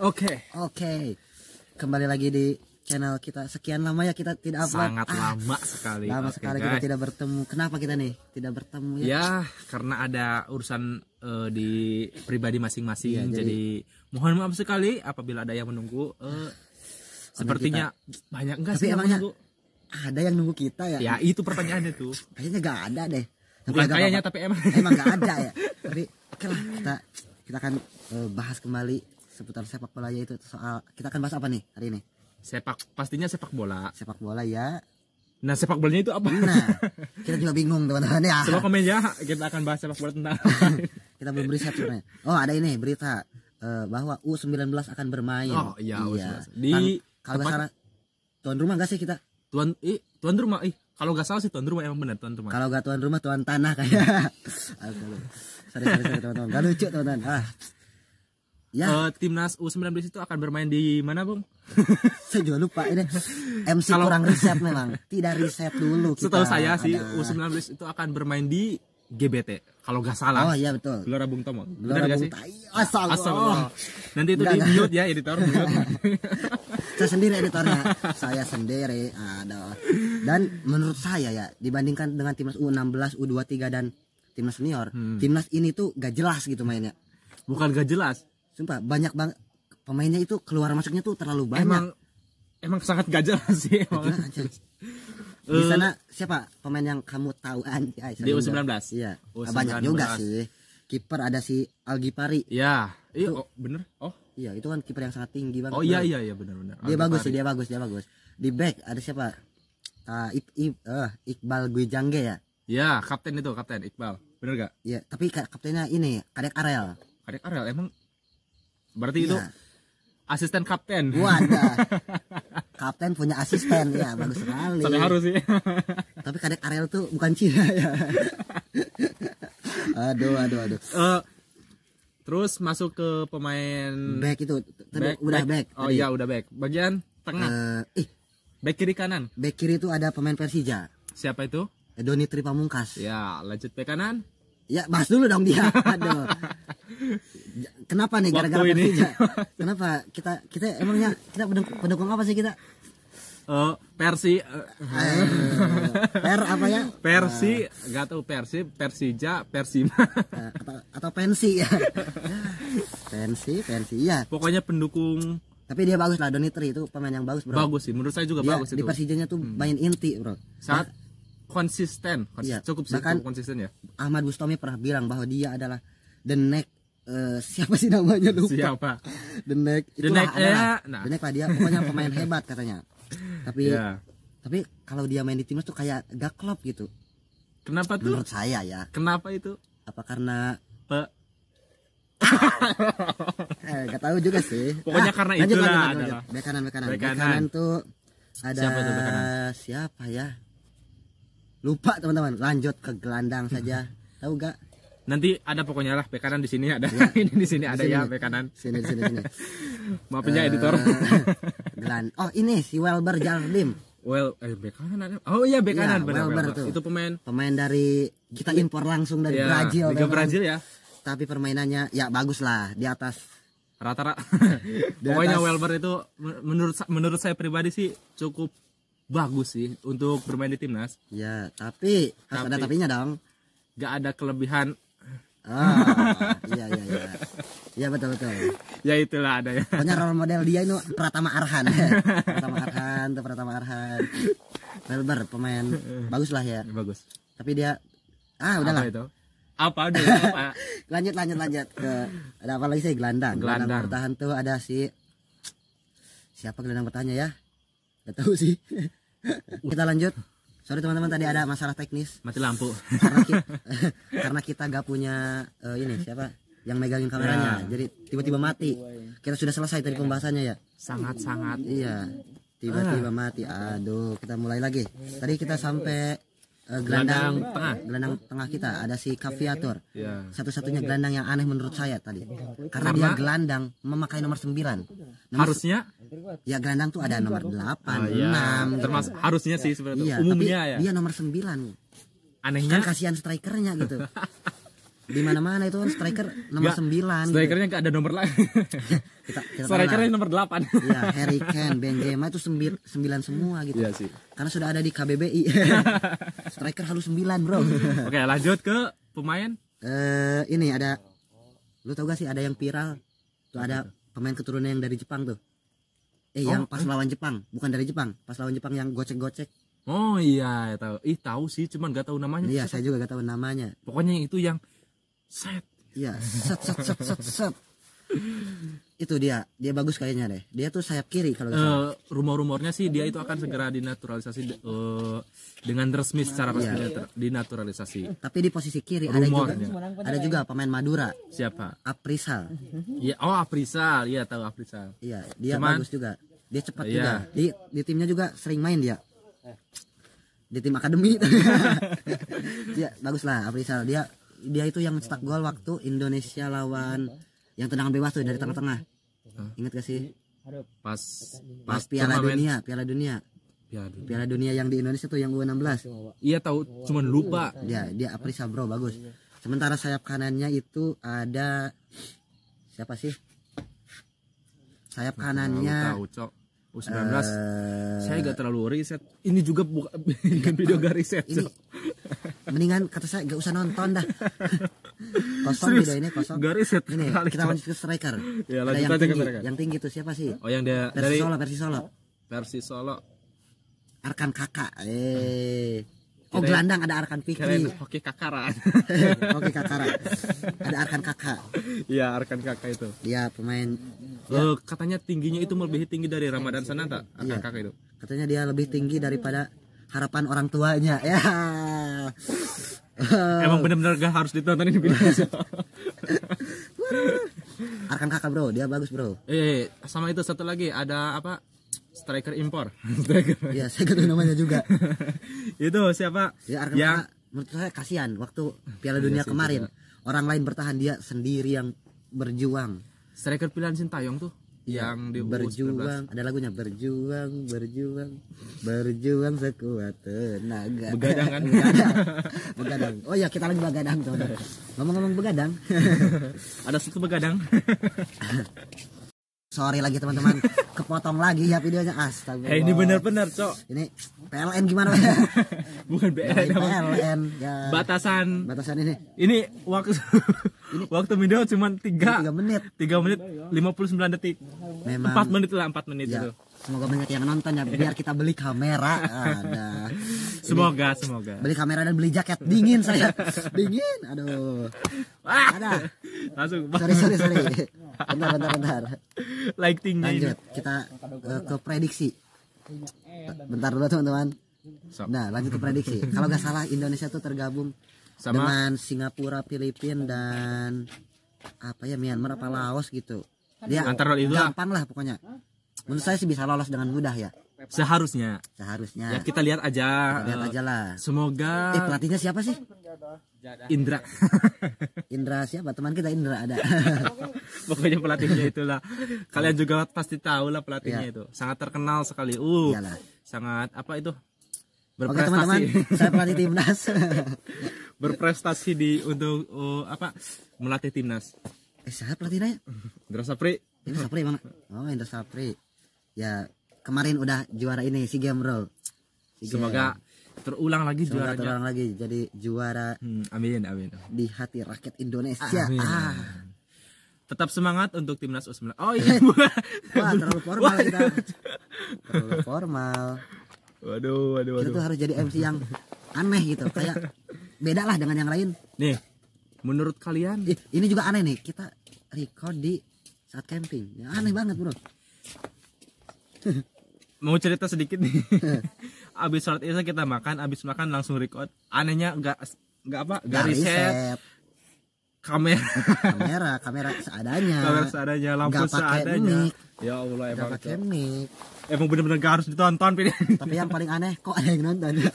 Oke. Oke, kembali lagi di channel kita. Sekian lama ya kita tidak upload. Sangat Ah, lama sekali. Lama Oke, sekali kita guys. tidak bertemu. Kenapa kita nih tidak bertemu ya? Ya, karena ada urusan eh, di pribadi masing-masing. Iya, jadi, mohon maaf sekali apabila ada yang menunggu. Eh, sepertinya banyak enggak Tapi sih yang emangnya menunggu? ada yang nunggu kita ya? Ya, itu pertanyaannya tuh. Kayaknya gak ada deh. Tapi Bukan kayaknya apa-apa. tapi emang. emang gak ada ya. Tapi oke lah kita kita akan eh, bahas kembali seputar sepak bola ya itu soal kita akan bahas apa nih hari ini? Sepak pastinya sepak bola. Sepak bola ya. Nah, sepak bolanya itu apa? Nah, kita juga bingung teman-teman ya. Coba komen ya, kita akan bahas sepak bola tentang Kita belum riset sebenarnya. Oh, ada ini berita eh, bahwa U19 akan bermain. Oh, iya, U19. Di kalau nggak salah tuan rumah gak sih kita? tuan ih, tuan rumah. Ih, kalau nggak salah sih tuan rumah emang benar tuan rumah. Kalau gak tuan rumah tuan tanah kayak. Sorry, sorry teman-teman. Gak lucu teman-teman. Ah. Ya, Eh, timnas U19 itu akan bermain di mana, Bung? saya juga lupa ini. MC Kalau- kurang riset memang. Tidak riset dulu kita. Setahu saya sih Ada- U19 itu akan bermain di GBT. Kalau nggak salah. Oh iya betul. Gelora Bung Tomo. Gelora nggak Bung sih? Tai. Asal. Astagfirullah. Nanti itu Enggak, di mute ya editor. saya sendiri editornya saya sendiri ada dan menurut saya ya dibandingkan dengan timnas U16 U23 dan timnas senior Hmm. timnas ini tuh gak jelas gitu mainnya Bukan gak jelas. Sumpah banyak banget pemainnya itu keluar masuknya tuh terlalu banyak Emang emang sangat gak jelas sih. Emang. anjir. di sana siapa pemain yang kamu tahu anjay Di saya U19? juga. iya U19. banyak juga sih kiper ada si Algipari Ya, iya, oh, bener. Oh, iya itu kan kiper yang sangat tinggi banget oh iya iya iya benar benar. dia bagus sih dia bagus dia bagus di back ada siapa Ah, Ip, Ip, eh, Iqbal Gwijangge ya Ya, kapten itu, kapten Iqbal. Bener gak? Iya, tapi ka- kaptennya ini Kadek Arel. Kadek Arel emang berarti itu Iya. asisten kapten. Wadah. Kapten punya asisten ya, bagus sekali. Sampai harus sih. Tapi Kadek Arel tuh bukan Cina ya. aduh, aduh, aduh. Eh, terus masuk ke pemain Back itu tadi back, udah back. Oh tadi. iya udah back. Bagian tengah, Eh, ih, back kiri kanan. back kiri itu ada pemain Persija. Siapa itu? Doni Tripamungkas. Ya, lanjut back kanan. Ya, bahas dulu dong dia. Aduh. Kenapa nih gara-gara. Persija? Kenapa kita kita emangnya kita pendukung, pendukung apa sih kita? Eh, Persi eh, Eh, per apa ya? Persi, nggak tahu Persi, Persija, Persima. Eh, atau, atau pensi ya pensi pensi ya Pokoknya pendukung tapi dia bagus lah Donitri itu pemain yang bagus bro bagus sih. Menurut saya juga dia bagus di itu. Hmm. Persijanya tuh main inti bro Sangat konsisten. Konsis- Iya, Cukup sih bahkan- cukup konsisten ya. Ahmad Bustami pernah bilang bahwa dia adalah the next eh, siapa sih namanya lupa Siapa? the itulah next, adalah. ya, nah. the lah dia pokoknya pemain hebat katanya tapi Ya. tapi kalau dia main di timnas tuh kayak gak klop gitu Kenapa tuh? menurut saya ya Kenapa itu? apa karena Pe- eh gak tahu juga sih Pokoknya karena itulah adalah. bek kanan bek kanan Bek kanan. tuh ada Siapa tuh siapa ya lupa teman-teman lanjut ke gelandang saja tahu gak Nanti ada pokoknya lah bek kanan di sini ada. Ini di sini ada sini ya nih. bek kanan. sini sini sini Maafin ya editor. Eh, geland oh ini si Welber Jardim well, eh bek kanan ada. Oh iya bek Iya, benar Welber tuh. Itu pemain pemain dari kita impor langsung dari ya, Brazil Liga. Brazil ya. tapi permainannya ya bagus lah di atas Rata-rata. Di Pokoknya atas- Welber itu men- menurut menurut saya pribadi sih cukup bagus sih untuk bermain di timnas. ya tapi harus ada Tapi- tapinya dong Gak ada kelebihan. Ah iya iya iya iya betul betul Ya itulah ada ya. Pokoknya role model dia itu Pratama Arhan. Pratama Arhan tuh Pratama Arhan. Welber pemain bagus lah ya. Bagus. Tapi dia ah Apa udahlah. itu? Apa dulu? Apa? Lanjut lanjut lanjut ke ada apa lagi sih gelandang. Gelandang. bertahan tuh ada si siapa gelandang bertahannya ya? Gak tahu sih. Kita lanjut. Sorry teman-teman tadi ada masalah teknis Mati lampu. karena kita, karena kita gak punya eh, ini siapa yang megangin kameranya. Ya. Jadi tiba-tiba mati. Kita sudah selesai tadi pembahasannya ya. Sangat-sangat Iya, tiba-tiba mati. Aduh, kita mulai lagi. Tadi kita sampai eh, gelandang, Gelandang tengah. Gelandang tengah kita ada si Kaviator. Ya. Satu-satunya gelandang yang aneh menurut saya tadi. Karena, dia gelandang memakai nomor 9. Nomor, Harusnya ya gelandang tuh ada nomor 8, Oh, iya. 6. termasuk harusnya sih sebenarnya Iya, umumnya tapi ya. dia nomor 9. Anehnya Kan kasihan strikernya gitu. di mana-mana itu kan striker nomor Nggak, 9 gitu. Strikernya nggak ada nomor lagi. Kita kita Strikernya lah. nomor 8. Iya, Harry Kane, Benzema itu 9 semua gitu. Iya sih. Karena sudah ada di KBBI. striker harus 9, Bro. Oke, lanjut ke pemain. Eh ini ada lu tau gak sih ada yang viral tuh ada pemain keturunan yang dari Jepang tuh eh yang pas lawan Jepang bukan dari Jepang pas lawan Jepang yang gocek-gocek Oh iya, tahu. Ih, tahu sih, cuman nggak tahu namanya. iya saya juga gak tahu namanya Pokoknya itu yang set. iya set set set set set itu dia dia bagus kayaknya deh dia tuh sayap kiri kalau. Eh, rumor-rumornya sih dia itu akan segera dinaturalisasi eh, dengan resmi secara resmi Iya. dinatur- dinaturalisasi. tapi di posisi kiri ada juga ada juga pemain Madura Siapa? Aprisal Ya, oh Aprisal, iya tahu Aprisal. iya dia Cuman- bagus juga dia cepat Iya. juga di di timnya juga sering main dia di tim akademi dia bagus lah Aprisal dia dia itu yang mencetak gol waktu Indonesia lawan yang tendangan bebas tuh dari tengah-tengah. Ingat gak sih? Pas pas Piala turnamen- Dunia Piala Dunia. Piala Dunia. Yang di Indonesia tuh yang U16 Iya tahu, cuman lupa. dia dia Aprisal bro bagus. Sementara sayap kanannya itu ada siapa sih? Sayap kanannya Tahu, Cok. U19. eh, Saya gak terlalu riset. Ini juga bukan bikin video gak riset, ini Cok. Mendingan kata saya gak usah nonton dah. Kosong Serius, video ini kosong. Gak riset. ini sekali, kita lanjut ke striker. Ya, lanjut yang aja ke tinggi. striker. yang tinggi itu siapa sih? Oh, yang dia versi dari Solo versi Solo. Versi Solo. Arkan kakak eh. Oh Kirain- gelandang ada Arkan Fikri. hoki kakaran. oke kakak ada Arkan kakak Iya, Arkan kakak itu. dia pemain. Eh, katanya tingginya itu melebihi tinggi dari Ramadan Sananta, Arkan Iya. kakak itu. katanya dia lebih tinggi daripada harapan orang tuanya. Ya Emang benar-benar gak harus ditontonin video. Arkan kakak bro dia bagus bro eh, sama itu satu lagi ada apa? Striker impor. Striker. ya saya tahu namanya juga itu siapa? ya Arkan yang kakak menurut saya kasihan waktu Piala Iya Dunia kemarin orang lain bertahan dia sendiri yang berjuang striker pilihan Sintayong tuh yang di U19. berjuang ada lagunya berjuang berjuang berjuang sekuat tenaga Begadang kan? begadang begadang oh ya kita lagi begadang tuh ngomong-ngomong begadang Ada satu begadang. sorry lagi teman-teman. Kepotong lagi ya videonya. Astaga. Eh ini benar-benar, Cok. ini PLN gimana Bukan emang. PLN ya. Batasan. Batasan ini. Ini waktu waktu video cuma 3 tiga menit. 3 menit 59 detik. Memang- 4 menit lah, 4 menit ya itu. semoga banyak yang nonton ya biar kita beli kamera. Ada. Semoga, semoga. beli kamera dan beli jaket. Dingin saya. Dingin. Aduh. Ah, ada. Langsung. Sorry sorry sorry bentar bentar bentar. Lightingnya ini. lanjut kita eh, ke prediksi. Bentar dulu teman-teman. Nah lanjut ke prediksi. Kalau nggak salah Indonesia tuh tergabung Sama- dengan Singapura Filipina dan apa ya Myanmar apa Laos gitu. Dia Antara itu gampang lah pokoknya. Menurut saya sih bisa lolos dengan mudah ya seharusnya. Seharusnya. Ya kita lihat aja. Kita lihat aja lah. Semoga eh pelatihnya siapa sih? Indra. Indra siapa? Teman kita Indra ada. Pokoknya pelatihnya itulah. Kalian juga pasti tahu lah pelatihnya Iya. itu. Sangat terkenal sekali. Uh Iyalah. sangat apa itu? Oke teman-teman berprestasi. saya pelatih timnas. Berprestasi di untuk uh, apa? Melatih timnas. Eh saya pelatihnya? Indra Sapri. Indra Sapri mana? Oh Indra Sapri. Ya kemarin udah juara ini si game bro SEA Games. semoga terulang lagi semoga juaranya. terulang lagi jadi juara Hmm, amin amin. di hati rakyat Indonesia. Amin. ah. Tetap semangat untuk timnas U19 oh iya. Wah terlalu formal kita. terlalu formal. Waduh waduh kita waduh. tuh harus jadi MC yang aneh gitu. Kayak beda lah dengan yang lain. Nih menurut kalian? Ini juga aneh nih. Kita record di saat camping. Ya, aneh banget bro mau cerita sedikit nih. Abis sholat isya kita makan abis makan langsung record. Anehnya nggak nggak apa nggak riset kamera. Kamera kamera seadanya. Kamera seadanya lampu pakai seadanya. mic. ya allah emang pakai mic. Emang bener-bener gak harus ditonton pilih tapi yang paling aneh kok ada yang nonton?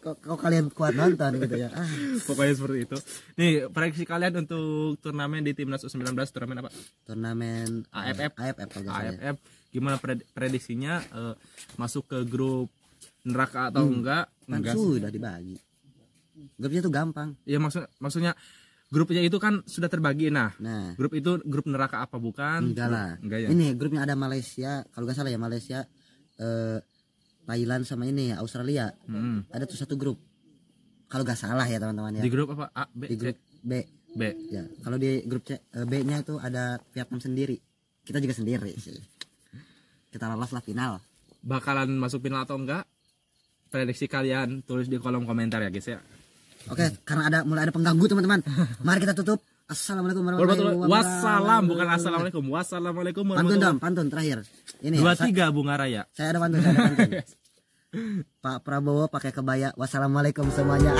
Kok, kok kalian kuat nonton gitu ya? Ah, pokoknya seperti itu. Nih prediksi kalian untuk turnamen di timnas U19 turnamen apa? Turnamen AFF. AFF ya. AFF gimana pred- prediksinya eh, masuk ke grup neraka atau enggak kan enggak sudah dibagi grupnya tuh gampang ya maksud maksudnya grupnya itu kan sudah terbagi nah Nah, grup itu grup neraka apa bukan enggak lah. enggak ya Ini grupnya ada Malaysia, kalau nggak salah ya Malaysia, eh, Thailand sama ini Australia. Mm-mm. Ada tuh satu grup. Kalau nggak salah ya teman-teman ya. di grup apa A B Di grup B. C B Ya, kalau di grup C, eh, B-nya itu ada Vietnam sendiri. Kita juga sendiri sih. Kita lolos lah final. bakalan masuk final atau enggak prediksi kalian tulis di kolom komentar ya guys ya Oke, karena ada mulai ada pengganggu teman-teman. Mari kita tutup. Assalamualaikum warahmatullahi wabarakatuh. Wassalam bukan assalamualaikum wassalamualaikum Pantun warahmatullahi dong, pantun terakhir. Ini dua ya, sa- tiga bunga raya saya ada pantun, saya ada pantun. Pak Prabowo pakai kebaya. Wassalamualaikum semuanya.